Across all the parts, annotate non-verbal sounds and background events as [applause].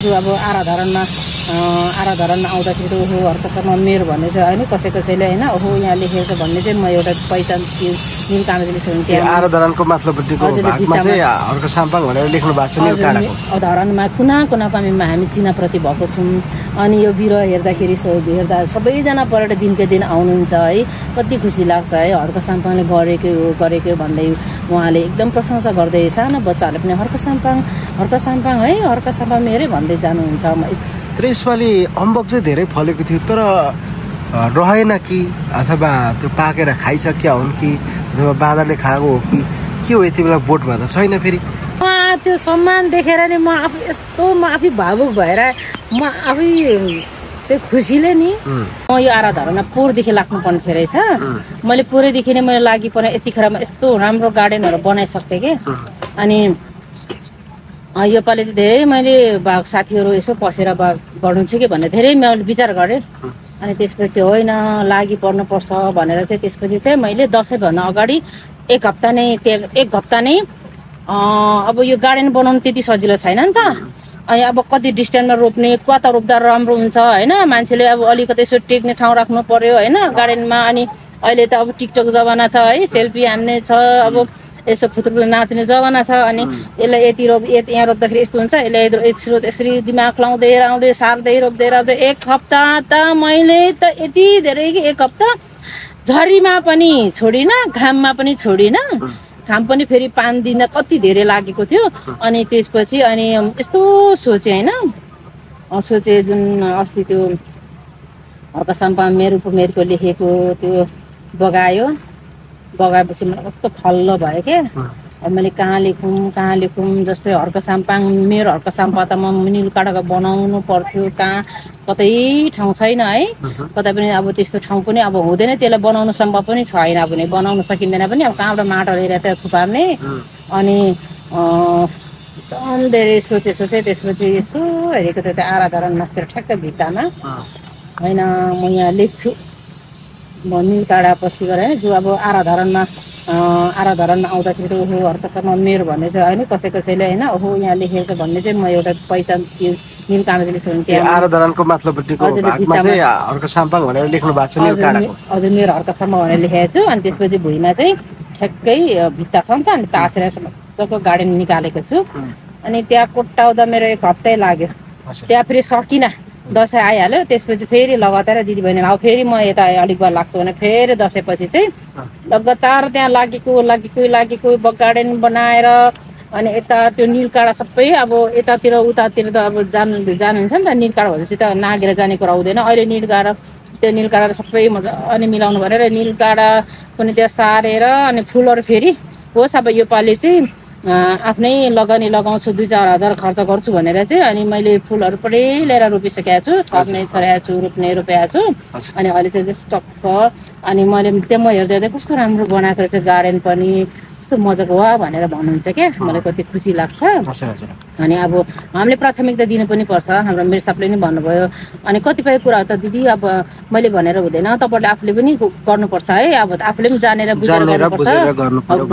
अब आराधरणमा आराधरणमा आउँदाखेरि ओहो हर्कसम्म मेरो भन्ने चाहिँ होइन कसै कसैले होइन ओहो यहाँ लेखेको भन्ने चाहिँ म एउटा पहिचान कामले त्यहाँ आराधनाको माथिल्लोपट्टिको धरणमा कुना कुना कमीमा हामी चिनाप्रति भएको छौँ। अनि यो बिरुवा हेर्दाखेरि हेर्दा सबैजना पर्यटक दिनकै दिन आउनुहुन्छ है। कति खुसी लाग्छ है। हर्क साम्पाङले गरेकै हो गरेकै भन्दै उहाँले एकदम प्रशंसा गर्दै सानो बच्चाहरूले पनि हर्क साम्पाङ हर्क साम्पाङ है। हर्क साम्पाङ मेरै भन्दै जानुहुन्छ। म तर यसपालि अम्बक चाहिँ धेरै फलेको थियो तर रहेन कि अथवा त्यो पाकेर खाइसक्या हुन् कि अथवा बाँदरले खाएको हो कि के हो यति बेला बोटमा त छैन फेरि त्यो सम्मान देखेर नि म आफू यस्तो म आफै भावुक भएर म आफै त्यो खुसीले नि म यो आराधना पोहोरदेखि लाग्नुपर्ने थियो रहेछ मैले पोहोरैदेखि नै मैले लागि पर्ने यतिखेरमा यस्तो राम्रो गार्डनहरू बनाइसक्थेँ कि अनि योपालि चाहिँ धेरै मैले साथीहरू यसो पसेर बाघ गर्नु छ कि भनेर धेरै मैले विचार गरेँ। अनि त्यसपछि होइन लागि पर्नुपर्छ भनेर चाहिँ त्यसपछि चाहिँ मैले दसैँभन्दा अगाडि एक हप्ता नै एक हप्ता नै अब यो गार्डन बनाउनु त्यति सजिलो छैन नि त। अनि अब कति डिस्टेन्समा रोप्ने कता रोप्दा राम्रो हुन्छ होइन? मान्छेले अब अलिकति यसो टेक्ने ठाउँ राख्नु पर्यो होइन? गार्डनमा। अनि अहिले त अब टिकटक जमाना छ है? सेल्फी हान्ने छ अब यसो फुत्रुलो नाच्ने जमाना छ अनि यसलाई यति रोप यति यहाँ रोप्दाखेरि यस्तो हुन्छ यसलाई यत्रो- यसरी यसरी दिमाग लाउँदै राउँदै सार्दै रोप्दै राप्दै एक हप्ता त मैले त यति धेरै कि एक हप्ता झरीमा पनि छोडिनँ घाममा पनि छोडिनँ। घाम पनि फेरि पान दिन कति धेरै लागेको थियो। अनि त्यसपछि अनि यस्तो सोचेँ होइन अँ, सोचेँ जुन अस्ति त्यो हर्क सम्पा मेरो मेरको लेखेको त्यो बगायो। बगाएपछि मलाई कस्तो फल्लो भयो क्या अब मैले कहाँ लेखौँ कहाँ लेखौँ जस्तै हर्क साम्पाङ मेरो हर्क साम्पा त म निल काँडाको बनाउनु पर्थ्यो कहाँ कतै ठाउँ छैन है। कतै पनि अब त्यस्तो ठाउँ पनि अब हुँदैन त्यसलाई बनाउनु सम्भव पनि छैन भने बनाउनु सकिँदैन पनि अब कहाँबाट माटो लिएर त थुपार्ने। अनि एकदम धेरै सोचे सोचेँ त्यसपछि यसो हेरेको त त्यो आराधरण मास्तिर ठ्याक्क भित्तामा। होइन म यहाँ लेख्छु। निल काँडा पछि गएर जो अब आराधरणमा आराधरणमा आउँदाखेरि त ओहो हर्कसम्म मेरो भन्ने चाहिँ होइन कसै कसैले होइन ओहो यहाँ लेखेको छ भन्ने चाहिँ म एउटा पहिचान त्यो माथिल्लोपट्टिको हजुर, मेरो हर्कसम्म भनेर लेखेको छु अनि त्यसपछि भुइँमा चाहिँ ठ्याक्कै भित्ता छ नि त अनि ताछेर यसो मजाको गार्डन निकालेको छु। अनि त्यहाँ कोट्टाउँदा मेरो एक हप्तै लाग्यो। त्यहाँ फेरि सकिनँ। दसैँ आइहाल्यो त्यसपछि फेरि लगातार दिदीबहिनी अब फेरि म यता अलिक बार लाग्छु भने फेरि दसैँपछि चाहिँ लगातार त्यहाँ लागेको लागेको लागेको गार्डन बनाएर अनि यता त्यो निलकाँडा सबै अब यतातिर उतातिर त अब जानु जानुहुन्छ नि त निलकाँडा भनेपछि त नागेर जाने कुरा हुँदैन। अहिले निलकाँडा त्यो निलकाँडा सबै मजाले मिलाउनु भनेर निलकाँडा पनि त्यहाँ सारेर अनि फुलहरू फेरि होस्। अब योपालि चाहिँ आफ्नै लगानी लगाउँछु दुई चार हजार खर्च गर्छु भनेर चाहिँ अनि मैले फुलहरू पुरै लिएर रोपिसकेको छु छर्ने छरेको छु रोप्ने रोपेको छु। अनि अहिले चाहिँ जस्ट टक्क अनि मैले त्यहाँ म हेर्दै हेर्दै कस्तो राम्रो बनाएको रहेछ गार्डन पनि। कस्तो मजाको वा भनेर भन्नुहुन्छ क्या। मलाई कति खुसी लाग्छ। अनि अब हामीले प्राथमिकता दिनु पनि पर्छ। हाम्रो मेरो सबले नि भन्नुभयो। अनि कतिपय कुरा त दिदी अब मैले भनेर हुँदैन। तपाईँहरूले आफूले पनि गर्नुपर्छ है। अब आफूले पनि जानेर बुझेर गर्नुपर्छ।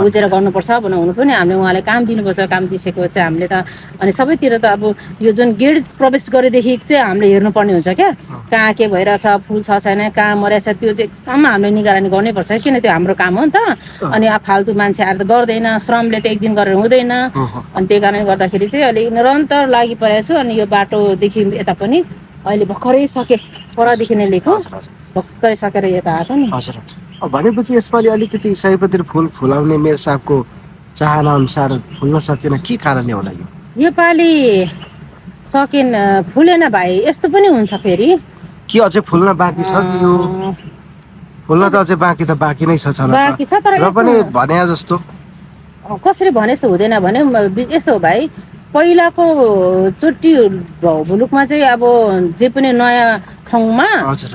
बुझेर गर्नु गर्नुपर्छ भने हुनु पनि हामीले उहाँलाई काम दिनुपर्छ। काम दिइसकेको चाहिँ हामीले त अनि सबैतिर त अब यो जुन गेट प्रवेश गरेदेखि चाहिँ हामीले हेर्नुपर्ने हुन्छ क्या। कहाँ के भइरहेछ फुल छ छैन कहाँ मरेछ त्यो चाहिँ एकदम हामीले निगरानी गर्नैपर्छ। किन त्यो हाम्रो काम हो नि त। अनि अब फाल्तु मान्छे आएर गर्दैन श्रमले त एक दिन गरेर हुँदैन। अनि त्यही कारणले गर्दाखेरि चाहिँ अहिले निरन्तर लागि परेको छु अनि यो बाटोदेखि यता पनि अहिले भर्खरै सकेँ परदेखि नै लिएको। भर्खरै सकेर यता आएको नि। भनेपछि यसपालि अलिकति सयपत्री फुल फुलाउने मेरो साहबको चाहना अनुसार फुल्न सकेन के कारणले होला यो? योपालि सकेन फुलेन भाइ यस्तो पनि हुन्छ फेरि। के अझै फुल्न बाँकी छ फुल्न त अझै बाँकी त बाँकी नै छ बाँकी छ तर पनि भने जस्तो। कसरी भने जस्तो हुँदैन भने यस्तो हो भाइ। पहिलाको चोटि भुलुकमा चाहिँ अब जे पनि नयाँ ठाउँमा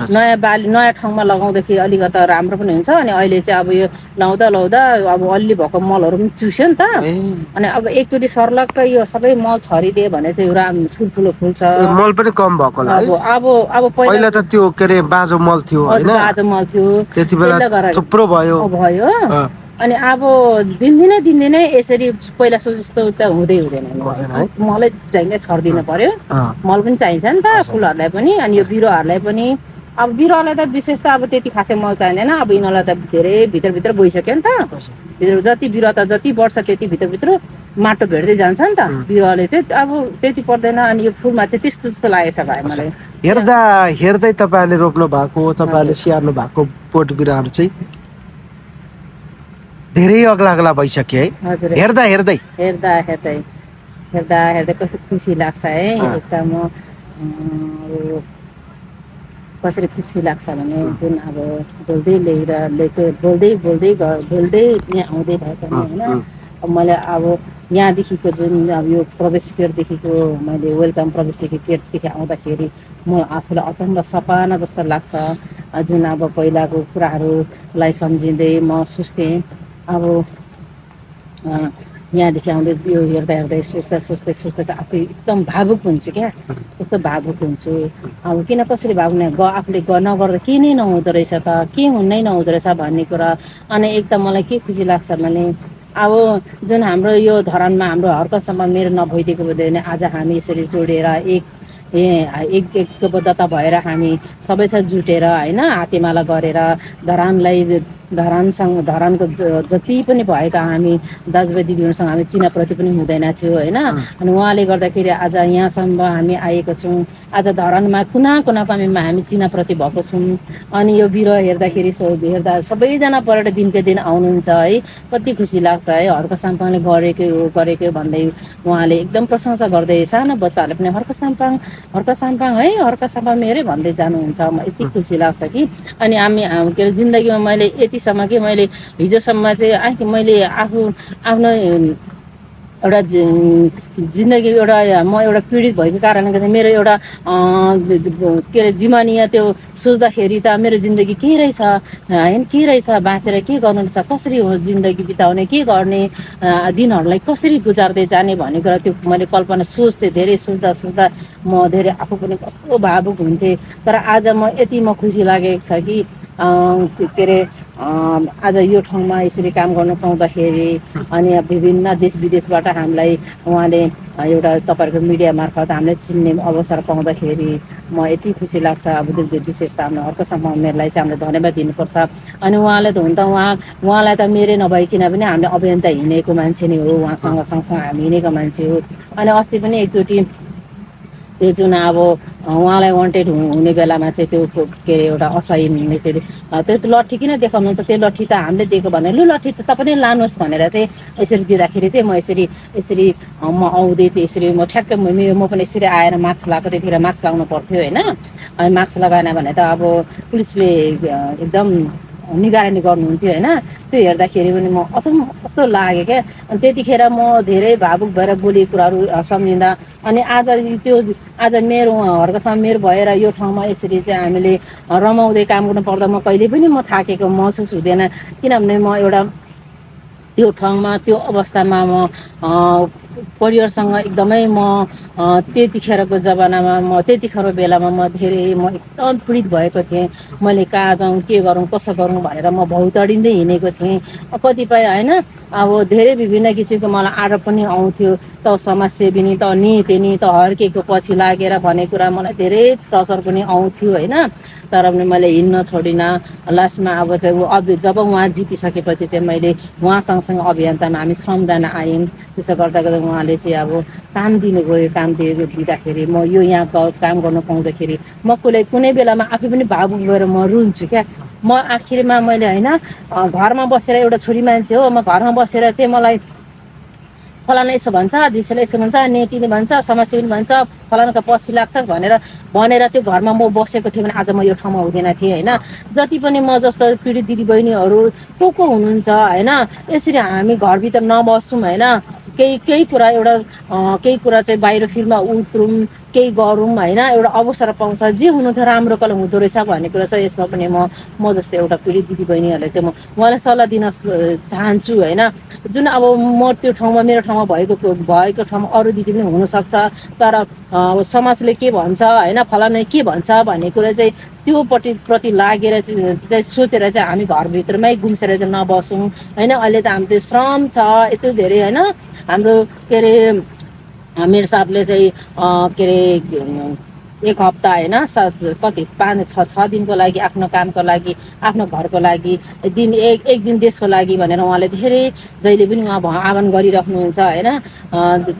नयाँ बाली नयाँ ठाउँमा लगाउँदाखेरि अलिकति राम्रो पनि हुन्छ अनि अहिले चाहिँ अब यो लाउँदा लाउँदा अब अलि भएको मलहरू पनि चुस्यो नि त। अनि अब एकचोटि सर्लक्कै यो सबै मल छरिदियो भने चाहिँ राम ठुल्ठुलो फुल्छ मल पनि कम भएको अब अब अब पहिला त त्यो के अरे बाँझो मल थियो आज मल थियो। त्यति बेला थुप्रो भयो। अब भयो। अँ, अनि अब दिनदिनै दिनदिनै यसरी पहिला जस्तो त हुँदै हुँदैन नि। हुँदैन है? मलै झ्याङ्गै छरिदिनु पर्यो। मल पनि चाहिन्छ नि त। फुलहरूलाई पनि अनि यो बिरुवाहरूलाई पनि। अब बिरुवालाई त विशेष त अब त्यति खासै मल चाहिँदैन। अब यिनीहरूलाई त धेरै भित्रभित्र गइसक्यो नि त। भित्र जति बिरुवा त जति बढ्छ त्यति भित्रभित्र माटो भेट्दै जान्छ नि त. बिरुवाले चाहिँ अब त्यति पर्दैन अनि यो फुलमा चाहिँ त्यस्तो जस्तो लागेको छ भाइ मलाई। हेर्दा हेर्दै तपाईँहरूले रोप्नु भएको तपाईँहरूले स्याहार्नु भएको बोट बिरुवाहरू चाहिँ धेरै अग्ला अग्ला भइसक्यो है? हजुर। हेर्दा हेर्दै। हेर्दा हेर्दै। हेर्दा हेर्दै कस्तो खुसी लाग्छ है। एकदम कसरी खुसी लाग्छ भने जुन अब बोल्दै लिएर बोल्दै बोल्दै ग- बोल्दै यहाँ आउँदै भए पनि होइन? मैले अब यहाँदेखिको जुन अब यो प्रवेश गेटदेखिको मैले वेलकम प्रवेश गेटदेखि आउँदाखेरि म आफूलाई अचम्म सपना जस्तो लाग्छ। जुन अब पहिलाको कुराहरूलाई सम्झिँदै म सोच्थेँ अब यहाँदेखि आउँदै यो हेर्दा हेर्दै सोच्दा सोच्दै सोच्दा चाहिँ आफै एकदम भावुक हुन्छु क्या। कस्तो भावुक हुन्छु। अब किन कसरी भावुक ग आफूले ग नगर्दा के नै नहुँदो रहेछ त। के हुनै नहुँदो रहेछ भन्ने कुरा। अनि एकदम मलाई के खुसी लाग्छ भने अब जुन हाम्रो यो धरानमा हाम्रो हर्कसम्म मेरो नभइदिएको हुँदैन आज हामी यसरी जोडेर एक ए एक एकबद्धता भएर हामी सबैसँग जुटेर होइन हातेमाला गरेर धरानलाई धरानसँग धरानको ज- जति पनि भएका हामी दाजुभाइ दिदीहरूसँग हामी चिनाप्रति पनि हुँदैन थियो होइन? अनि उहाँले गर्दाखेरि आज यहाँसम्म हामी आएको छौँ। आज धरानमा कुना कुनाको हामी हामी चिनाप्रति भएको छौँ। अनि यो बिरुवा हेर्दाखेरि स- हेर्दा सबैजना पर्यटक दिनकै दिन आउनुहुन्छ है? कति खुसी लाग्छ है? हर्क साम्पाङले गरेकै हो गरेकै भन्दै उहाँले एकदम प्रशंसा गर्दै सानो बच्चाहरूले पनि हर्क साम्पाङ हर्क साम्पाङ है? हर्क साम्पाङ मेरै भन्दै जानुहुन्छ। म यति खुसी लाग्छ कि। अनि हामी के अरे जिन्दगीमा मैले यतिसम्म कि मैले हिजोसम्म चाहिँ आ मैले आफू आफ्नो एउटा जिन्दगी एउटा म एउटा पीडित भएको कारणले गर्दा मेरो एउटा के अरे जीवनीय त्यो सोच्दाखेरि त मेरो जिन्दगी के रहेछ होइन के रहेछ बाँचेर के गर्नु रहेछ कसरी हो जिन्दगी बिताउने के गर्ने दिनहरूलाई कसरी गुजार्दै जाने भन्ने कुरा त्यो मैले कल्पना सोच्थेँ धेरै सोच्दा सोच्दा म धेरै आफू पनि कस्तो भावुक हुन्थेँ। तर आज म यति म खुसी लागेको छ कि के अरे आज यो ठाउँमा यसरी काम गर्नु पाउँदाखेरि अनि विभिन्न देश विदेशबाट हामीलाई उहाँले एउटा तपाईँहरूको मिडिया मार्फत हामीलाई चिन्ने अवसर पाउँदाखेरि म यति खुसी लाग्छ। अब त्यो विशेष त हाम्रो हर्कसम्म उमेरलाई चाहिँ हामीले धन्यवाद दिनुपर्छ। अनि उहाँले त हुन त उहाँ उहाँलाई त मेरै नभइकन पनि हामीले अभियन्ता हिँडेको मान्छे नै हो। उहाँसँग सँगसँगै हामी हिँडेको मान्छे हो। अनि अस्ति पनि एकचोटि त्यो जुन अब उहाँलाई वान्टेड हुने बेलामा चाहिँ त्यो के अरे एउटा असहिने चाहिँ त्यो लट्ठी किन देखाउनुहुन्छ? त्यो लट्ठी त हामीले दिएको भने लु लट्ठी त तपाईँ लानुहोस् भनेर चाहिँ यसरी दिँदाखेरि चाहिँ म यसरी यसरी म आउँदै थिएँ। यसरी म ठ्याक्कै म पनि यसरी आएर मास्क लगाएको त्यतिखेर मास्क लगाउनु पर्थ्यो होइन। अनि मास्क लगाएन भने त अब पुलिसले एकदम निगरानी गर्नुहुन्थ्यो होइन? त्यो हेर्दाखेरि पनि म अचम्म कस्तो लाग्यो क्या? अनि त्यतिखेर म धेरै भावुक भएर बोलेको कुराहरू सम्झिँदा अनि आज त्यो आज मेरो उहाँहरूकोसँग मेरो भएर यो ठाउँमा यसरी चाहिँ हामीले रमाउँदै काम गर्नु पर्दा म कहिले पनि म थाकेको महसुस हुँदैन। किनभने म एउटा त्यो ठाउँमा त्यो अवस्थामा म परिवारसँग एकदमै म त्यतिखेरको जमानामा म त्यतिखेर बेलामा म धेरै म एकदम पीडित भएको थिएँ। मैले कहाँ जाउँ के गरौँ कसो गरौँ भनेर म भौताडिँदै हिँडेको थिएँ। कतिपय होइन अब धेरै विभिन्न किसिमको मलाई आरोप पनि आउँथ्यो। त समाजसेवी त निते नि त हर्केको पछि लागेर भन्ने कुरा मलाई धेरै टचर पनि आउँथ्यो होइन? तर पनि मैले हिँड्न छोडिनँ। लास्टमा अब ऊ अब जब उहाँ जितिसकेपछि चाहिँ मैले उहाँ सँगसँगै अभियन्तामा हामी श्रमदान आयौँ। त्यसो गर्दा गर्दा उहाँले चाहिँ अब काम दिनुभयो काम दिएको दिँदाखेरि म यो यहाँ काम गर्न पाउँदाखेरि म कुनै कुनै बेलामा आफै पनि भावुक भएर म रुन्छु क्या। म आखिरमा मैले होइन घरमा बसेर एउटा छोरी मान्छे हो म घरमा बसेर चाहिँ मलाई फलाना यसो भन्छ दिसले यसो भन्छ नेतिले भन्छ समाजसेवीले भन्छ फलानाको पछि लाग्छ भनेर भनेर त्यो घरमा म बसेको थिएँ भने आज म यो ठाउँमा हुँदैन थिएँ होइन। जति पनि म जस्तो पीडित दिदीबहिनीहरू को को हुनुहुन्छ होइन यसरी हामी घरभित्र नबस्छौँ होइन। केही केही कुरा एउटा केही कुरा चाहिँ बाहिर फिल्डमा उत्रौँ केही गरौँ होइन एउटा अवसर पाउँछ। जे हुनु थियो राम्रो कल हुँदो रहेछ भन्ने कुरा चाहिँ यसमा पनि म म जस्तो एउटा पीडित दिदीबहिनीहरूलाई चाहिँ म उहाँलाई सल्लाह दिन चाहन्छु होइन। जुन अब म त्यो ठाउँमा मेरो ठाउँमा भएको भएको ठाउँमा अरू दिदी पनि हुनसक्छ। तर अ, समाजले के भन्छ होइन फलाना के भन्छ भन्ने कुरा चाहिँ त्योपट्टि प्रति लागेर चाहिँ सोचेर चाहिँ हामी घरभित्रमै गुम्सेर चाहिँ नबसौँ। होइन अहिले त हाम्रो त्यो श्रम छ यत्रो धेरै होइन। हाम्रो के अरे मेरो साहबले चाहिँ के अरे एक हप्ता होइन कति पाँच छ छ दिनको लागि आफ्नो कामको लागि आफ्नो घरको लागि दिन एक एक दिन देशको लागि भनेर उहाँले धेरै जहिले पनि उहाँ आह्वान गरिराख्नुहुन्छ होइन।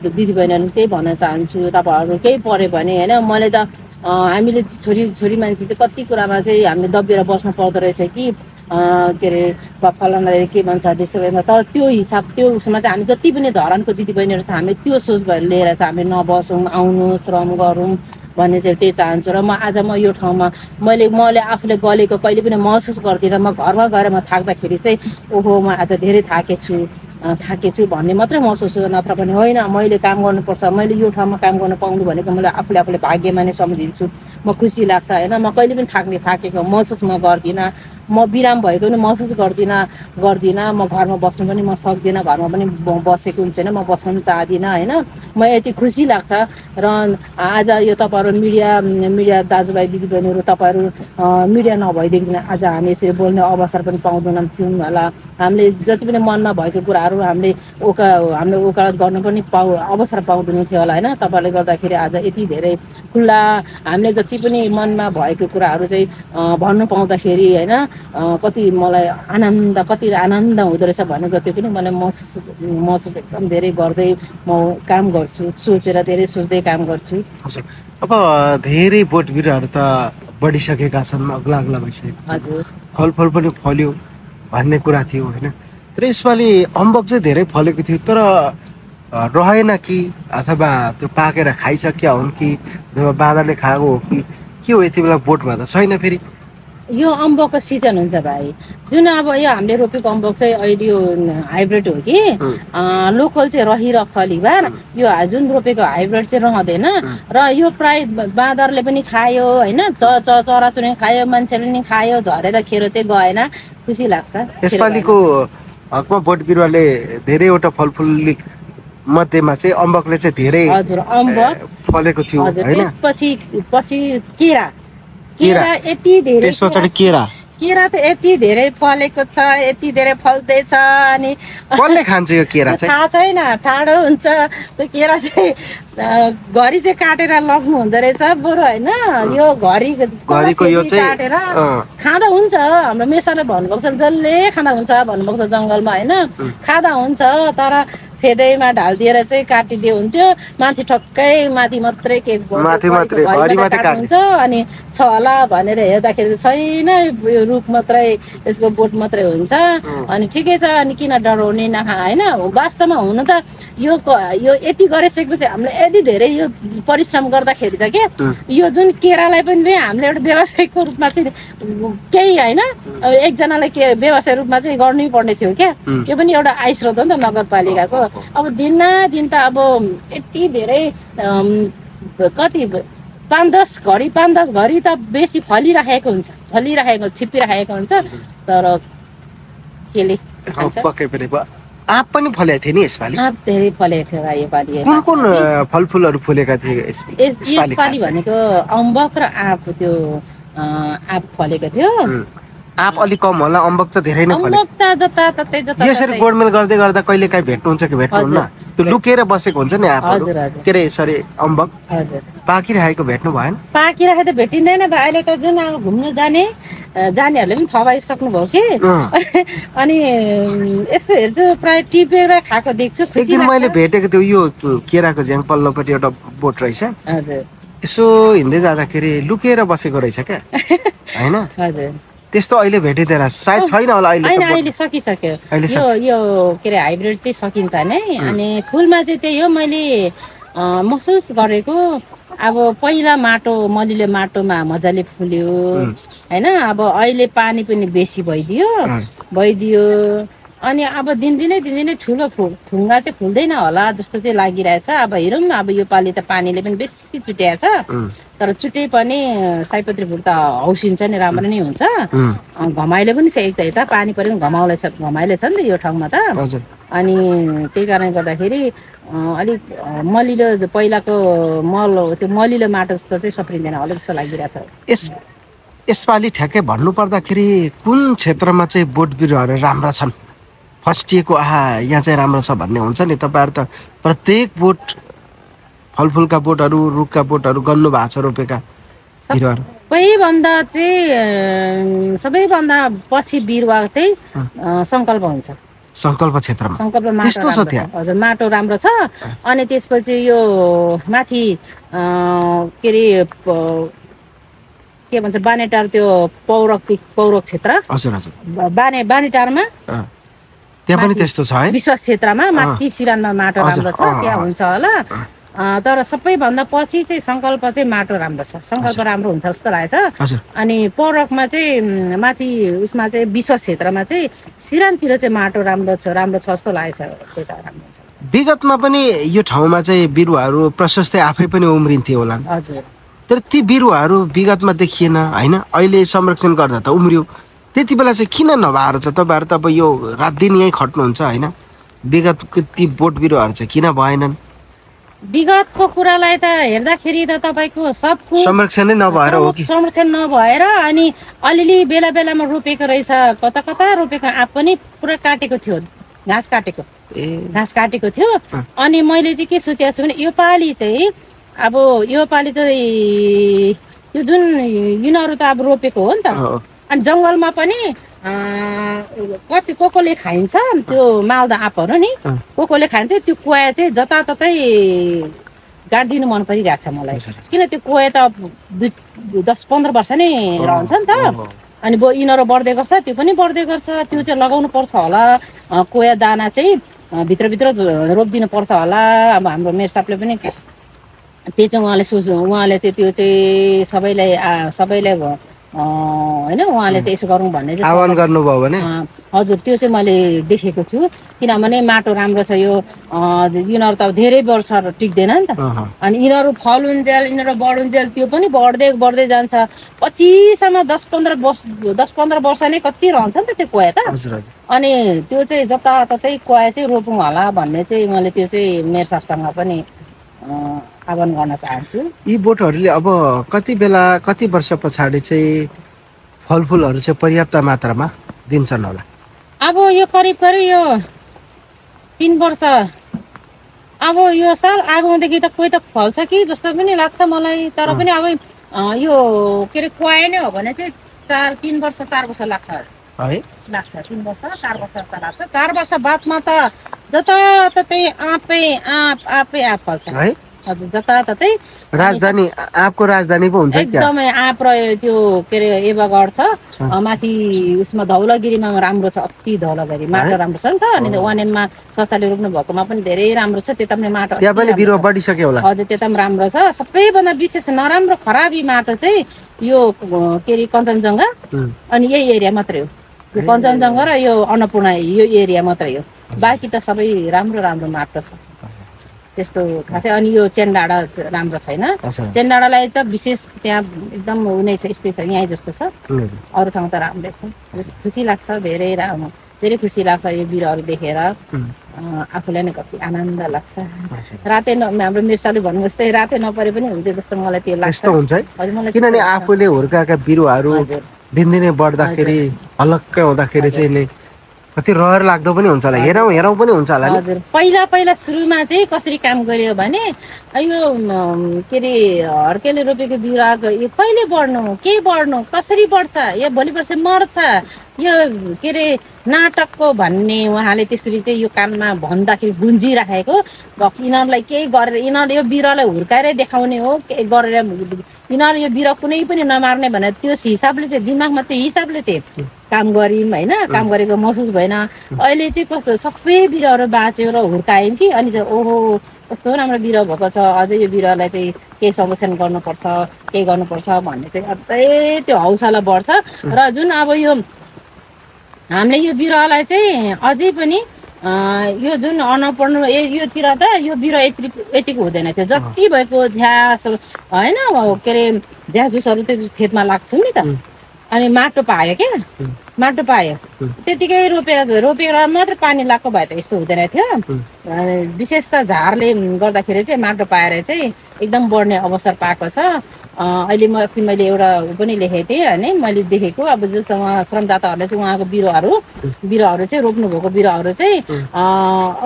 दिदीबहिनीहरू त्यही भन्न चाहन्छु तपाईँहरू केही पऱ्यो भने होइन मैले त हामीले छोरी छोरी मान्छे चाहिँ कति कुरामा चाहिँ हामीले दबिएर बस्नु पर्दो रहेछ कि के अरे फलानाले के भन्छ डिस्ट्रिक्टमा तर त्यो हिसाब त्यो उसमा चाहिँ हामी जति पनि धरानको दिदीबहिनीहरू छ हामी त्यो सोच भएर लिएर चाहिँ हामी नबसौँ आउनु श्रम गरौँ भन्ने चाहिँ त्यही चाहन्छु र म आज म यो ठाउँमा मैले मैले आफूले गलेको कहिले पनि महसुस गर्दिनँ म घरमा गएर म थाक्दाखेरि चाहिँ ओहो म आज धेरै थाकेछु थाकेछु भन्ने मात्रै महसुस हुन्छ नत्र पनि होइन मैले काम गर्नुपर्छ मैले यो ठाउँमा काम गर्न पाउनु भनेको मैले आफूले आफूले भाग्यमा नै सम्झिन्छु। म खुसी लाग्छ होइन म कहिले पनि थाक्ने थाकेको महसुस म गर्दिनँ। म बिराम भएको पनि महसुस गर्दिनँ गर्दिनँ। म घरमा बस्नु पनि म सक्दिनँ घरमा पनि बसेको हुन्छ होइन म बस्न पनि चाहदिनँ होइन। म यति खुसी लाग्छ। र आज यो तपाईँहरू मिडिया मिडिया दाजुभाइ दिदीबहिनीहरू तपाईँहरू मिडिया नभइदिएदेखि आज हामी यसरी बोल्ने अवसर पनि पाउँदैनौँ थियौँ होला। हामीले जति पनि मनमा भएको कुराहरू हामीले ओका हामीले वकालत गर्नु पनि पाउ अवसर पाउँदैनौँ थियो होला होइन। तपाईँले गर्दाखेरि आज यति धेरै खुल्ला हामीले जति पनि मनमा भएको कुराहरू चाहिँ भन्नु पाउँदाखेरि होइन कति मलाई आनन्द कति आनन्द हुँदो रहेछ भनेको त्यो पनि मलाई महसुस महसुस एकदम धेरै गर्दै म काम गर्छु सोचेर धेरै सोच्दै काम गर्छु। अब धेरै बोट बिरुवाहरू त बढिसकेका छन् अग्ला अग्ला भइसकेको हजुर। फलफल पनि फल्यो भन्ने कुरा थियो होइन? तर यसपालि अम्बक चाहिँ धेरै फलेको थियो तर रहेन कि? अथवा त्यो पाकेर खाइसक्या हुन् कि? अथवा बाँदरले खाएको हो कि? के हो यति बेला बोटमा त छैन फेरि। यो अम्बकको सिजन हुन्छ भाइ। जुन अब यो हामीले रोपेको अम्बक चाहिँ अहिले यो हाइब्रिड हो कि लोकल चाहिँ रहिरहेको छ अलिक बार यो जुन रोपेको हाइब्रिड चाहिँ रहँदैन। र यो प्राय बाँदरले पनि खायो होइन? च च चराचुरुङ्गी खायो मान्छेले पनि खायो झरेर खेर चाहिँ गएन। खुसी लाग्छ। यसपालिको हकमा बोट बिरुवाले धेरैवटा फलफुल मध्येमा चाहिँ अम्बकले चाहिँ धेरै। हजुर अम्बक। फलेको थियो त्यसपछि पछि केरा। केरा। यति धेरै त्यस पछाडि केरा। केरा त यति धेरै फलेको छ यति धेरै फल्दैछ अनि कसले खान्छ यो केरा थाहा छैन ठाडो हुन्छ। त्यो केरा चाहिँ घरि चाहिँ काटेर लग्नु हुँदो रहेछ बरु होइन? यो घरि घरिको यो चाहिँ काटेर खाँदा हुन्छ। हाम्रो मेसाले भन्नुभएको छ जसले खाँदा हुन्छ भन्नुभएको छ जङ्गलमा होइन? खाँदा हुन्छ तर फेदैमा ढालिदिएर चाहिँ काटिदियो हुन्थ्यो। माथि ठक्कै माथि मात्रै के काट्नुहुन्छ अनि छ होला भनेर हेर्दाखेरि छैन यो रुख मात्रै यसको बोट मात्रै हुन्छ। अनि ठिकै छ अनि किन डराउने नखा होइन? वास्तवमा हुन त यो यो यति गरिसकेपछि हामीले यति धेरै यो परिश्रम गर्दाखेरि त के. यो जुन केरालाई पनि हामीले एउटा व्यवसायको रूपमा चाहिँ केही होइन एकजनालाई के व्यवसाय रूपमा चाहिँ गर्नै पर्ने थियो क्या. त्यो पनि एउटा आय स्रोत हो नि त नगरपालिकाको। अब दिन दिन त अब यति धेरै कति पाँच दस घडी पाँच दस घडी त बेसी फलिराखेको हुन्छ फलिराखेको छिप्पिराखेको हुन्छ। तर केले पक्कै पनि आँप पनि फलेको थियो नि यसपालि आँप धेरै फलेको थियो भाइ योपालि कुन कुन फलफुलहरू फुलेका थिए यस- यस यसपालि? भनेको अम्बक र आँप त्यो आँप फलेको थियो. आँप अलिक कम होला अम्बक त धेरै नै फलेको अम्बक त जता ततै जता यसरी। गोडमेल गर्दै गर्दा कहिले काहीँ भेट्नुहुन्छ कि भेट्नुहुन्न? त्यो लुकेर बसेको हुन्छ नि आँपहरू। के अरे सरी अम्बक? हजुर। पाकिरहेको भेट्नु भएन पाकिराखे त भेटिँदैन भाइ अहिले त जुन अब घुम्न जाने जानेहरूले पनि थपाइसक्नुभयो कि। [laughs] अनि यसो हेर्छु प्राय टिपेर खाएको देख्छु एक खुसी दिन मैले भेटेको थियो यो केराको झ्याङ पल्लोपट्टि एउटा बोट रहेछ। यसो हिँड्दै जाँदाखेरि लुकेर बसेको रहेछ क्या? [laughs] होइन? त्यस्तो अहिले भेटिँदैन। सायद छैन होला अहिले। अहिले सकिसक्यो। यो यो के अरे हाइब्रिड चाहिँ सकिन्छ नै। अनि फुलमा चाहिँ त्यही हो मैले महसुस गरेको अब पहिला माटो मलिलो माटोमा मजाले फुल्यो। होइन अब अहिले पानी पनि बेसी भइदियो। भइदियो। अनि अब दिनदिनै दिनदिनै ठुलो फु ठुङ्गा चाहिँ फुल्दैन होला जस्तो चाहिँ लागिरहेछ। अब हेरौँ अब यो पालि त पानीले पनि बेसी चुट्याएको छ। तर चुटे पनि सयपत्री फुल त हौसिन्छ नि राम्रो नै हुन्छ। घमाइलो पनि छ एक त यता पानी पऱ्यो घमाउले छ घमाइलो छ नि त यो ठाउँमा त। अनि त्यही कारणले गर्दाखेरि अलिक मलिलो पहिलाको मल त्यो मलिलो माटो जस्तो चाहिँ सप्रिँदैन होला जस्तो लागिरहेछ। यस यसपालि ठ्याक्कै भन्नुपर्दाखेरि कुन क्षेत्रमा चाहिँ बोट बिरुवाहरू राम्रा छन्? फस्टिएको आहा यहाँ चाहिँ राम्रो छ भन्ने हुन्छ नि। तपाईँहरू त प्रत्येक बोट फलफुलका बोटहरू रुखका बोटहरू गर्नु भएको छ रोपेका बिरुवाहरू। सबैभन्दा चाहिँ सबैभन्दा पछि बिरुवा चाहिँ सङ्कल्प हुन्छ। सङ्कल्प क्षेत्रमा। सङ्कल्प त्यस्तो छ त्यहाँ? हजुर माटो राम्रो छ। अनि त्यसपछि यो माथि के अरे के भन्छ बानेटार त्यो पौरक्ति पौरक क्षेत्र। हजुर हजुर। बाने बानेटारमा। त्यहाँ पनि त्यस्तो छ है? विश्वास क्षेत्रमा माथि सिरानमा माटो राम्रो छ त्यहाँ। हुन्छ होला। तर सबैभन्दा पछि चाहिँ सङ्कल्प चाहिँ माटो राम्रो छ। सङ्कल्प राम्रो हुन्छ जस्तो लागेको छ अनि पौरकमा चाहिँ माथि उसमा चाहिँ विश्वास क्षेत्रमा चाहिँ सिरानतिर चाहिँ माटो राम्रो छ राम्रो छ जस्तो लागेको छ त्यता राम्रो छ विगतमा पनि यो ठाउँमा चाहिँ बिरुवाहरू प्रशस्तै आफै पनि उम्रिन्थे होला। हजुर। तर ती बिरुवाहरू विगतमा देखिएन होइन? अहिले संरक्षण गर्दा त उम्रियो। त्यति बेला चाहिँ किन नभएर छ तपाईँहरू त अब यो रात दिन यहीँ खट्नुहुन्छ होइन? विगतको ती बोट बिरुवाहरू चाहिँ किन भएनन्? विगतको कुरालाई त हेर्दाखेरि त तपाईँको सबको संरक्षणै नभएर हो कि? संरक्षण नभएर अनि अलिअलि बेला बेलामा रोपेको रहेछ कता कता रोपेको आँप पनि पुरा काटेको थियो घाँस काटेको। ए। घाँस काटेको थियो। अनि मैले चाहिँ के सोचेको छु भने यो पालि चाहिँ अब यो पालि चाहिँ यो जुन यिनीहरू त अब रोपेको हो नि त। अनि जङ्गलमा पनि कति को कोले खाइन्छ त्यो मालदा आँपहरू नि। को कोले खाइन्छ त्यो कुवा चाहिँ जताततै गाडिदिनु मन परिरहेछ मलाई हजुर, हजुर। किन त्यो कुवा त दुई दस पन्ध्र वर्ष नै रहन्छ नि त। अनि बो यिनीहरू बढ्दै गर्छ त्यो पनि बढ्दै गर्छ त्यो चाहिँ लगाउनु पर्छ होला कोया दाना चाहिँ भित्रभित्र रोपिदिनु पर्छ होला अब हाम्रो मेयर साहबले पनि त्यो चाहिँ उहाँले सोच उहाँले चाहिँ त्यो चाहिँ सबैलाई सबैलाई होइन? उहाँले चाहिँ यसो गरौँ भन्ने चाहिँ आह्वान गर्नुभयो भने? हजुर त्यो चाहिँ मैले देखेको छु। किनभने माटो राम्रो छ यो। यिनीहरू त अब धेरै वर्ष टिक्दैन नि त। अनि यिनीहरू फलुन्जेल यिनीहरू बढुन्जेल त्यो पनि बढ्दै बढ्दै जान्छ। पछिसम्म दस पन्ध्र वर्ष दस पन्ध्र वर्ष नै कति रहन्छ नि त त्यो कोया त? अनि त्यो चाहिँ जताततै कोया चाहिँ रोपौँ होला भन्ने चाहिँ मैले त्यो चाहिँ मेरो साथसँग पनि आह्वान गर्न चाहन्छु। यी बोटहरूले अब कति बेला कति वर्ष पछाडि चाहिँ फलफुलहरू चाहिँ पर्याप्त मात्रामा दिन्छन् होला। अब यो करिब करिब यो तिन वर्ष अब यो साल आगोदेखि त कोही त फल्छ कि जस्तो पनि लाग्छ मलाई तर पनि अब यो के अरे कुवाए नै हो भने चाहिँ चार तिन वर्ष चार वर्ष लाग्छ। है? लाग्छ तिन वर्ष चार वर्ष त लाग्छ। चार वर्ष बादमा त जताततै आँपै आँप आँपै आँप फल्छ। है? हजुर जताततै राजधानी आँपको राजधानी पो हुन्छ क्या? एकदमै आँप र त्यो के अरे एभागढ छ। माथि उसमा धौलागिरीमा राम्रो छ अति धौलागिरी। माटो राम्रो छ नि त अनि वानेममा संस्थाले रोप्नु भएकोमा पनि धेरै राम्रो छ त्यता पनि माटो त्यहाँ पनि बिरुवा। बढिसक्यो होला। हजुर त्यता पनि राम्रो छ। सबैभन्दा विशेष नराम्रो खराबी माटो चाहिँ यो के अरे कञ्चनजङ्घा। अनि यही एरिया मात्रै हो। यो कञ्चनजङ्घा र यो अन्नपूर्ण यो एरिया मात्रै हो। बाँकी त सबै राम्रो राम्रो माटो छ। त्यस्तो खासै अनि यो चेन्डाडा राम्रो छैन। हजुर, चेन्डाडालाई त विशेष त्यहाँ एकदम हुने छ यस्तै छ यहीँ जस्तो छ। अरू ठाउँ त राम्रै छ। खुसी लाग्छ धेरै राम्रो धेरै खुसी लाग्छ यो बिरुवाहरू देखेर। आफूलाई नै कति आनन्द लाग्छ। रातै न हाम्रो मिर्साले भन्नु जस्तै रातै नपरे पनि हुन्थ्यो जस्तो मलाई त्यो लाग्छ। किनभने। आफूले हुर्काएका बिरुवाहरू दिनदिनै बढ्दाखेरि अलग्गै हुँदाखेरि चाहिँ कति रहर लाग्दो पनि हुन्छ होला हेरौँ हेरौँ पनि हुन्छ होला हजुर पहिला पहिला सुरुमा चाहिँ कसरी काम गर्यो भने यो के अरे हर्केले रोपेको बिरुवा कहिले बढ्नु के बढ्नु कसरी बढ्छ यो भोलि पर्सि मर्छ यो के अरे नाटकको भन्ने उहाँले त्यसरी चाहिँ यो कानमा भन्दाखेरि गुन्जिराखेको। यिनीहरूलाई केही गरेर यिनीहरूले यो बिरुवालाई हुर्काएरै देखाउने हो के गरेर यिनीहरू यो बिरुवा कुनै पनि नमार्ने भनेर त्यो हिसाबले चाहिँ दिमागमा त्यो हिसाबले चाहिँ काम गऱ्यौँ होइन काम गरेको महसुस भएन। अहिले चाहिँ कस्तो सबै बिरुवाहरू बाँच्यो र हुर्कायौँ कि? अनि चाहिँ ओहो कस्तो राम्रो बिरुवा भएको छ। अझै यो बिरुवालाई चाहिँ केही संरक्षण गर्नुपर्छ केही गर्नुपर्छ भन्ने चाहिँ अझै त्यो हौसला बढ्छ। र जुन अब यो हामीले यो बिरुवालाई चाहिँ अझै पनि यो जुन अन्नपूर्ण योतिर त यो बिरुवा यति यतिको हुँदैन थियो। जति भएको झ्यास होइन के अरे झ्यास जुसहरू त्यो खेतमा लाग्छौँ नि त. अनि माटो पायो क्या. माटो पायो. त्यतिकै रोपेर रोपेर मात्र पानी लगाएको भए त यस्तो हुँदैन थियो। विशेष त झारले गर्दाखेरि चाहिँ माटो पाएर चाहिँ एकदम बढ्ने अवसर पाएको छ। अहिले म अस्ति मैले एउटा ऊ पनि लेखेको थिएँ होइन? मैले देखेको अब जोसँग श्रमदाताहरूले चाहिँ उहाँको बिरुवाहरू बिरुवाहरू चाहिँ रोप्नु भएको बिरुवाहरू चाहिँ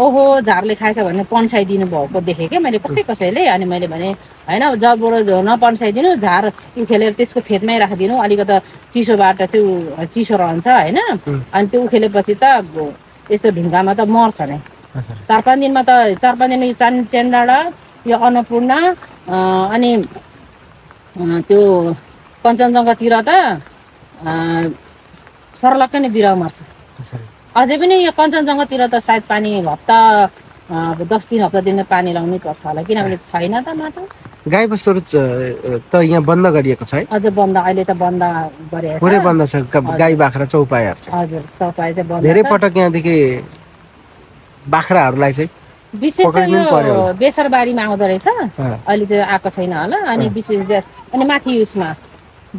ओहो झारले खाएछ भने पन्साइदिनु भएको देखेँ क्या मैले कसै कसैले अनि मैले भने होइन जबबाट नपन्साइदिनु झार उखेलेर त्यसको फेदमै राखिदिनु अलिकति चिसोबाट चाहिँ चिसो रहन्छ होइन? अनि त्यो उखेलेपछि त यस्तो ढुङ्गामा त मर्छ नै। चार पाँच दिनमा त चार पाँच दिन यो चान चेन्डाडा यो अन्नपूर्ण अनि त्यो कञ्चनजङ्घातिर त सर्लक्कै नै बिरुवा मर्छ। अझै पनि यो कञ्चनजङ्घातिर त सायद पानी हप्ता अब दस दिन हप्ता दिन पानी लाउनै पर्छ होला किनभने छैन त माटो। गाई बस्तुहरू त यहाँ बन्द गरिएको छ है? अझ बन्द अहिले त बन्द गरेको पुरै छ। बन्द छ गाई बाख्रा चौपायाहरू चाहिँ हजुर चौपाई चाहिँ धेरै छ। पटक यहाँदेखि बाख्राहरूलाई चाहिँ विशेष त यो। बेसरबारीमा आउँदो रहेछ। अहिले त आएको छैन होला। अनि विशेष अनि माथि उसमा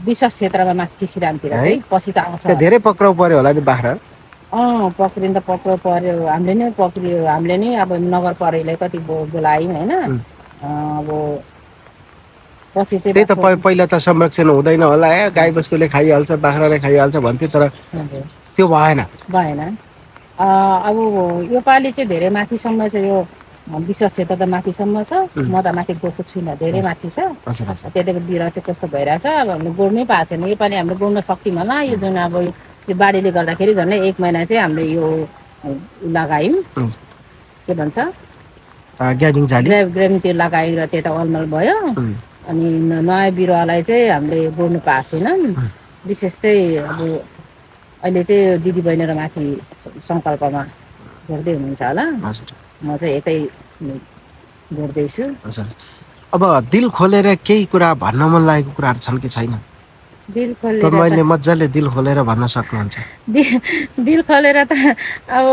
विश्वास क्षेत्रमा माथि सिरामतिर? चाहिँ पछि त आउँछ। धेरै पक्राउ पर्यो होला नि बाख्रा? अँ पक्रिनु त पक्रो पर्यो। हामीले नै पक्रियो। हामीले नै अब नगर प्रहरीलाई कति बो- बोलायौँ होइन। अब पछि चाहिँ त्यही त पहिला त संरक्षण हुँदैन होला। ए गाई बस्तुले खाइहाल्छ बाख्राले खाइहाल्छ भन्थ्यो तर त्यो भएन। भएन। अब योपालि चाहिँ धेरै माथिसम्म चाहिँ यो विश्वास क्षेत्र त माथिसम्म छ. म त माथि गएको छुइनँ धेरै माथि छ। त्यतिको बिरुवा चाहिँ कस्तो भइरहेछ अब हामीले गोड्नै पाएको छैन। योपालि हामीले गोड्न सक्यौँ होला। यो जुन अब यो बाढीले गर्दाखेरि झन्डै एक महिना चाहिँ हामीले यो लगायौँ. के भन्छ? ग्रेभ त्यो लगाएर त्यता अलमल भयो। अनि नयाँ बिरुवालाई चाहिँ हामीले गोड्नु पाएको छैनौँ विशेष चाहिँ अब अहिले चाहिँ दिदी बहिनीहरू माथि सङ्कल्पमा गोड्दै हुनुहुन्छ होला। म चाहिँ यतै हजुर। अब दिल खोलेर केही कुरा भन्न मन लागेको कुराहरू छन् कि छैन? दिल खोलेर मैले मजाले दिल खोलेर भन्न सक्नुहुन्छ। दिल खोलेर त अब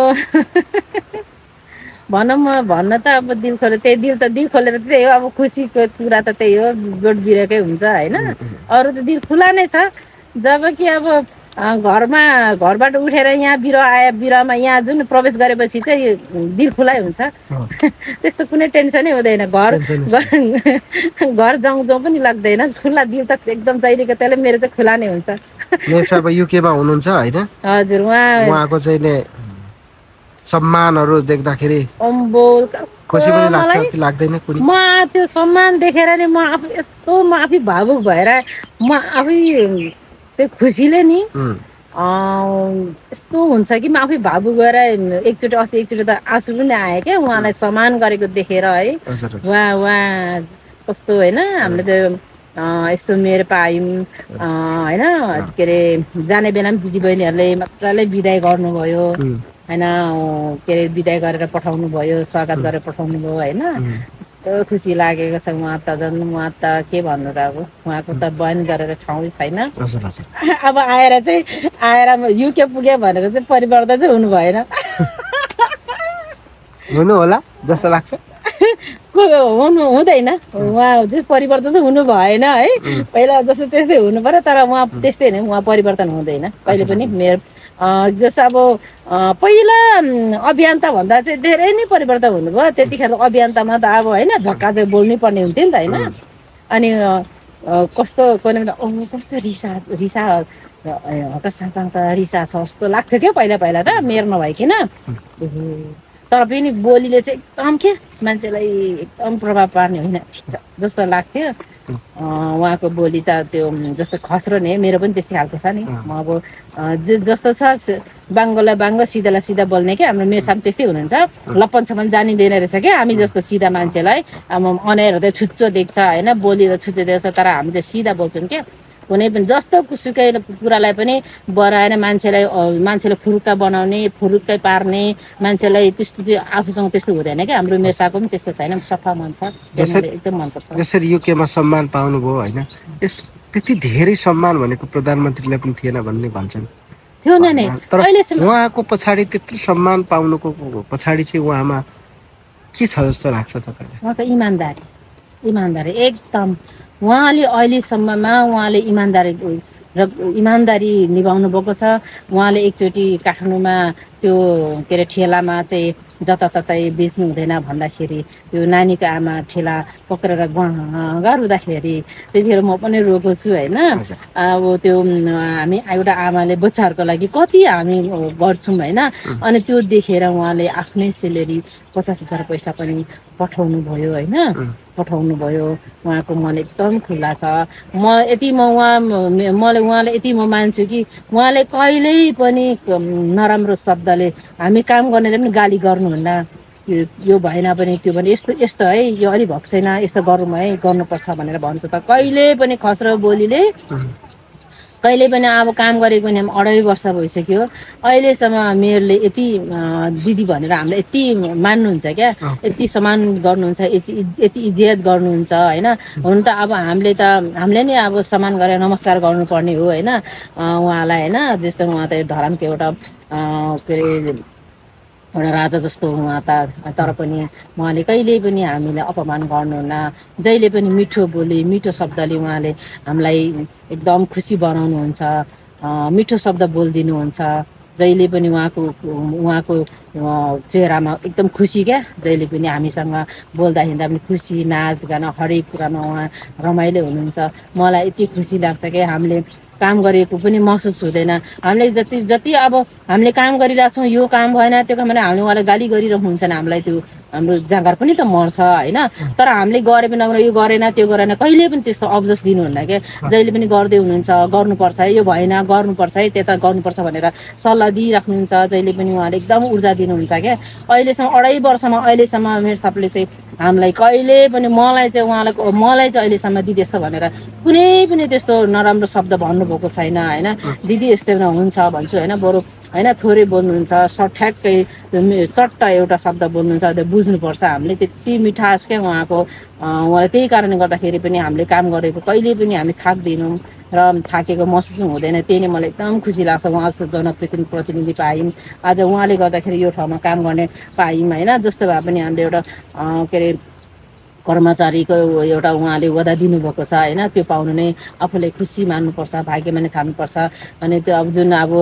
भनौँ म भन्न त अब दिल खोलेर त्यही दिल त दिल खोलेर त्यही हो। अब खुसीको कुरा त त्यही हो। गोड बिरेकै हुन्छ होइन? अरू त दिल खुला नै छ। जब कि अब घरमा घरबाट उठेर यहाँ बिरुवा आयो बिरुवामा यहाँ जुन प्रवेश गरेपछि चाहिँ दिल खुलै हुन्छ। [laughs] त्यस्तो कुनै टेन्सनै हुँदैन। घर घर [laughs] जाउँ जाउँ पनि लाग्दैन। खुला दिल त एकदम जहिलेको त्यसले मेरो चाहिँ खुला नै हुन्छ। नेक्स्ट अब युकेमा हुनुहुन्छ होइन? हजुर उहाँ उहाँको चाहिँ सम्मानहरू देख्दाखेरि खुसी पनि लाग्छ कि लाग्दैन कुनै? म त्यो सम्मान देखेर नि म आफू यस्तो म आफै भावुक भएर म आफै त्यो खुसीले नि। यस्तो हुन्छ कि म आफै भावुक भएर एकचोटि अस्ति एकचोटि त आँसु पनि आयो क्या उहाँलाई सम्मान गरेको देखेर है। उहाँ उहाँ कस्तो होइन हामीले त अँ, यस्तो मेरो पायौँ। होइन के अरे जाने बेला पनि दिदीबहिनीहरूले मजाले बिदाय गर्नुभयो। होइन के अरे बिदाय गरेर पठाउनु भयो स्वागत गरेर पठाउनु भयो होइन कस्तो खुसी लागेको छ उहाँ त झन् उहाँ त के भन्नु र अब? उहाँको त बयान गरेर ठाउँै छैन। [laughs] अब आएर चाहिँ आएर युके पुग्यो भनेर चाहिँ परिवर्तन चाहिँ हुनु भएन। [laughs] हुनु होला जस्तो लाग्छ। [laughs] हुनु हुँदैन। उहाँ चाहिँ परिवर्तन चाहिँ हुनु भएन है। पहिला जस्तो त्यस्तै हुनु पर्यो तर उहाँ त्यस्तै होइन उहाँ परिवर्तन हुँदैन। कहिले पनि मेरो जस्तो अब पहिला अभियन्ता भन्दा चाहिँ धेरै नै परिवर्तन हुनुभयो। त्यतिखेर अभियन्तामा त अब होइन झक्का चाहिँ बोल्नै पर्ने हुन्थ्यो नि त होइन। अनि कस्तो कोही बेला ओ कस्तो रिसा रिसा त रिसा छ जस्तो लाग्थ्यो क्या पहिला पहिला त मेरो नभइकन। तर पनि बोलीले चाहिँ एकदम के मान्छेलाई एकदम प्रभाव पार्ने होइन ठिक छ जस्तो लाग्थ्यो। उहाँको बोली त त्यो जस्तो खस्रो नि मेरो पनि त्यस्तै खालको छ नि। म अब जस्तो छ बाङ्गोलाई बाङ्गो सिधालाई सिधा बोल्ने क्या। हाम्रो मेरो साथी त्यस्तै हुनुहुन्छ। लप्पनसम्म जानिँदैन रहेछ क्या। हामी जस्तो सिधा मान्छेलाई अब अनुहारहरू त छुच्चो देख्छ होइन? बोली त छुच्चो देख्छ तर हामी चाहिँ सिधा बोल्छौँ क्या। कुनै पनि जस्तो सुकै कुरालाई पनि बढाएर मान्छेलाई मान्छेलाई फुरुक्का बनाउने फुरुक्कै पार्ने मान्छेलाई त्यस्तो चाहिँ आफूसँग त्यस्तो हुँदैन क्या। हाम्रो मेसाको पनि त्यस्तो छैन सफा मन छ। त्यो एकदम मनपर्छ। जसरी युकेमा सम्मान पाउनुभयो होइन यस त्यति धेरै सम्मान भनेको प्रधानमन्त्रीलाई पनि थिएन भन्ने भन्छन्। थियो नै। तर उहाँको पछाडि त्यत्रो सम्मान पाउनुको पछाडि चाहिँ उहाँमा के छ जस्तो लाग्छ तपाईँलाई? उहाँ त इमान्दारी। इमान्दारी एकदम। उहाँले अहिलेसम्ममा उहाँले इमान्दारी र इमान्दारी निभाउनु भएको छ। उहाँले एकचोटि काठमाडौँमा त्यो के अरे ठेलामा चाहिँ जताततै बेच्नु हुँदैन भन्दाखेरि त्यो नानीको आमा ठेला पक्रेर गरुँदाखेरि त्यतिखेर म पनि रोएको छु होइन। अब त्यो हामी एउटा आमाले बच्चाहरूको लागि कति हामी गर्छौँ होइन। अनि त्यो देखेर उहाँले आफ्नै सेलेरी पचास हजार पैसा पनि पठाउनु भयो होइन? पठाउनु भयो उहाँको मन एकदम खुल्ला छ। म यति म उहाँ म- मलाई उहाँले यति म मान्छु कि उहाँले कहिल्यै पनि नराम्रो शब्दले हामी काम गर्नेले पनि गाली गर्नुहुन्न। यो यो भएन भने त्यो भने यस्तो यस्तो है यो अलिक भएको छैन यस्तो गरौँ है गर्नुपर्छ भनेर भन्छ त। कहिले पनि खस्रो बोलीले कहिले पनि अब काम गरेको नि अढाई वर्ष भइसक्यो। अहिलेसम्म मेयरले यति दिदी भनेर हामीलाई यति मान्नुहुन्छ क्या। यति सम्मान गर्नुहुन्छ यति इज्जत गर्नुहुन्छ होइन? हुन त अब हामीले त हामीले नै अब सम्मान गरेर नमस्कार गर्नुपर्ने हो होइन? उहाँलाई होइन? जस्तो उहाँ त धरानको एउटा के अरे एउटा राजा जस्तो उहाँ त तर पनि उहाँले कहिल्यै पनि हामीलाई अपमान गर्नुहुन्न जहिले पनि मिठो बोली मिठो शब्दले उहाँले हामीलाई एकदम खुसी बनाउनुहुन्छ मिठो शब्द बोलिदिनुहुन्छ। जहिले पनि उहाँको उहाँको चेहरामा एकदम खुसी क्या? जहिले पनि हामीसँग बोल्दा हिँड्दा पनि खुसी नाचगान हरेक कुरामा उहाँ रमाइलो हुनुहुन्छ। मलाई यति खुसी लाग्छ क्या हामीले काम गरेको पनि महसुस हुँदैन। हामीले जति जति अब हामीले काम गरिरहेको छौँ यो काम भएन त्यो काम भएन हामीले उहाँलाई गाली गरिरहेको हुन्छ नि हामीलाई त्यो। हाम्रो जाँगर पनि त मर्छ होइन? तर हामीले गरे पनि नगरे यो गरेन त्यो गरेन कहिले पनि त्यस्तो अब्जस दिनुहुन्न क्या? जहिले पनि गर्दै हुनुहुन्छ गर्नुपर्छ है यो भएन गर्नुपर्छ है त्यता गर्नुपर्छ भनेर सल्लाह दिइराख्नुहुन्छ जहिले पनि उहाँले एकदम ऊर्जा दिनुहुन्छ क्या? अहिलेसम्म अढाई वर्षमा अहिलेसम्म मेरो सबले चाहिँ हामीलाई कहिले पनि मलाई चाहिँ उहाँलाई मलाई चाहिँ अहिलेसम्म दिदी यस्तो भनेर कुनै पनि त्यस्तो नराम्रो शब्द भन्नुभएको छैन होइन? दिदी यस्तो हुन्छ भन्छु होइन? बरु होइन? थोरै बोल्नुहुन्छ स ठ्याक्कै त्यो मे- चट्ट एउटा शब्द बोल्नुहुन्छ त्यो बुझ्नुपर्छ। हामीले त्यति मिठास क्या उहाँको अँ, उहाँलाई त्यही कारणले गर्दाखेरि पनि हामीले काम गरेको कहिले पनि हामी थाक्दैनौँ र थाकेको महसुस हुँदैन। त्यही नै मलाई एकदम खुसी लाग्छ उहाँ जस्तो जनप्रतिनिधि प्रतिनिधि पायौँ आज उहाँले गर्दाखेरि यो ठाउँमा काम गर्ने पायौँ होइन। जस्तो भए पनि हामीले एउटा के अरे कर्मचारीको एउटा उहाँले वदा दिनुभएको छ होइन। त्यो पाउनु नै आफूले खुसी मान्नुपर्छ भाग्यमा नै थाल्नुपर्छ अनि त्यो अब जुन अब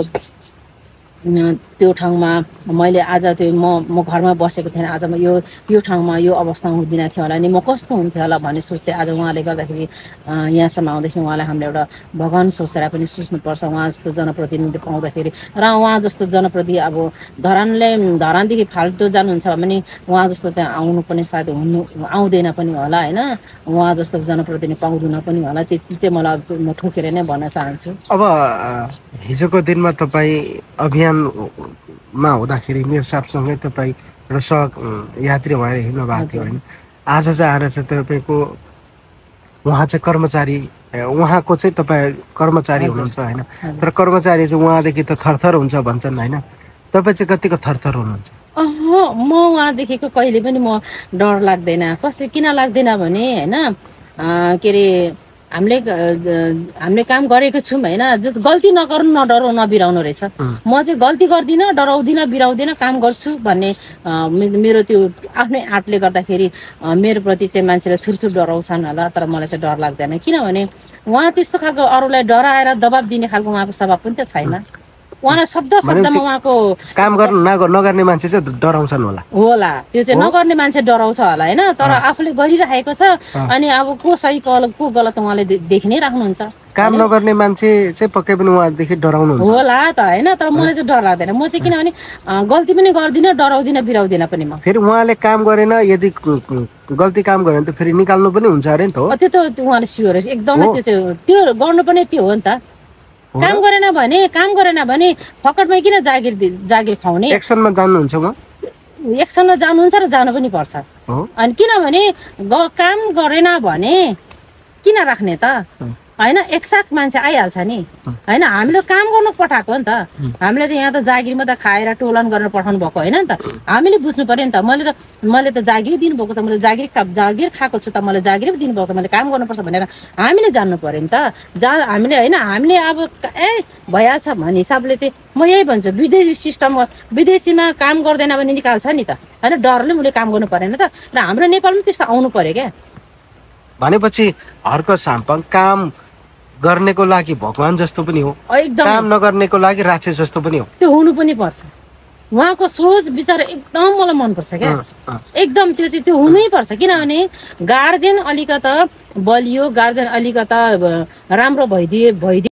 त्यो ठाउँमा मैले आज त्यो म म घरमा बसेको थिएन आज म यो यो ठाउँमा यो अवस्थामा हुँदिन थियो होला नि म कस्तो हुन्थ्यो होला भन्ने सोच्थेँ। आज उहाँले गर्दाखेरि यहाँसम्म आउँदाखेरि उहाँलाई हामीले एउटा भगवान् सोचेर पनि सोच्नुपर्छ। उहाँ जस्तो जनप्रतिनिधि पाउँदाखेरि र उहाँ जस्तो जनप्रति अब धरानले धरानदेखि फाल्टो जानुहुन्छ भने उहाँ जस्तो त्यहाँ आउनु पनि सायद हुनु आउँदैन पनि होला होइन? उहाँ जस्तो जनप्रतिनिधि पाउँदैन पनि होला त्यति चाहिँ मलाई म ठोकेर नै भन्न चाहन्छु। अब हिजोको दिनमा तपाईँ अभियानमा हुँदाखेरि मेरो साथसँगै तपाईँ एउटा सह यात्री भएर हिँड्नु भएको थियो। होइन आज चाहिँ आएर चाहिँ तपाईँको उहाँ चाहिँ कर्मचारी उहाँको चाहिँ तपाईँ कर्मचारी। हुनुहुन्छ होइन। तर कर्मचारी चाहिँ उहाँदेखि त थरथर हुन्छ भन्छन् होइन तपाईँ चाहिँ कतिको थरथर हुनुहुन्छ म उहाँदेखिको कहिले पनि म डर लाग्दैन कसै किन लाग्दैन भने होइन के अरे हामीले हामीले काम गरेको छौँ होइन। जस गल्ती नगर्नु नडराउ नबिराउनु रहेछ. म चाहिँ गल्ती गर्दिनँ डराउँदिनँ बिराउँदिनँ काम गर्छु भन्ने मेरो त्यो आफ्नै आँटले गर्दाखेरि मेरो प्रति चाहिँ मान्छेले थुरथुर डराउँछन् होला तर मलाई चाहिँ डर लाग्दैन। किनभने उहाँ त्यस्तो खालको अरूलाई डराएर दबाब दिने खालको उहाँको स्वभाव पनि त छैन। उहाँलाई शब्द शब्दमा उहाँको काम गर्नु नग नगर्ने मान्छे चाहिँ डराउँछन् होला। होला। त्यो चाहिँ? नगर्ने मान्छे डराउँछ होला होइन? तर आफूले गरिराखेको छ अनि अब को सही को को गलत उहाँले देखि नै राख्नुहुन्छ। काम नगर्ने मान्छे चाहिँ पक्कै पनि उहाँदेखि डराउनुहुन्छ। होला त होइन? तर मलाई चाहिँ डर लाग्दैन। म चाहिँ किनभने गल्ती पनि गर्दिनँ डराउँदिनँ बिराउँदिनँ पनि म। फेरि उहाँले काम गरेन यदि गल्ती काम गर्यो भने त फेरि निकाल्नु पनि हुन्छ अरे नि त त्यो त उहाँले स्योर एकदमै? त्यो चाहिँ त्यो गर्नु पनि त्यो हो नि त। काम गरेन भने काम गरेन भने फकटमै किन जागिर जागिर खुवाउने? एक्सनमा जानुहुन्छ एक्सनमा जानुहुन्छ र जानु पनि पर्छ। अनि किनभने काम गरेन भने किन राख्ने त? होइन एकसाथ मान्छे आइहाल्छ नि। होइन हामीले काम गर्नु पठाएको हो नि त। हामीले त यहाँ त जागिर मात्रै खाएर टोलन गरेर पठाउनु भएको होइन नि त। हामीले बुझ्नु पऱ्यो नि त। मैले त मैले त जागिर दिनुभएको छ। मैले जागिर जागिर खाएको छु त। मैले जागिर पो दिनुभएको छ। मैले काम गर्नुपर्छ भनेर हामीले जान्नु पऱ्यो नि त। जहाँ हामीले होइन हामीले अब ए भइहाल्छ भन्ने हिसाबले चाहिँ म यही भन्छु। विदेशी सिस्टम विदेशीमा काम गर्दैन भने निकाल्छ नि त। होइन डरले उसले काम गर्नु परेन त। र हाम्रो नेपालमा पनि त्यस्तो आउनु पऱ्यो क्या। भनेपछि हर्क साम्पाङ काम गर्नेको लागि भगवान् जस्तो पनि हो। काम नगर्नेको लागि राक्षस जस्तो पनि हो। त्यो हुनु पनि पर्छ। उहाँको सोच विचार एकदम मलाई मनपर्छ क्या। एकदम त्यो चाहिँ त्यो हुनै पर्छ। किनभने गार्जेन अलिकता बलियो गार्जेन अलिकता राम्रो भइदिए भइदिए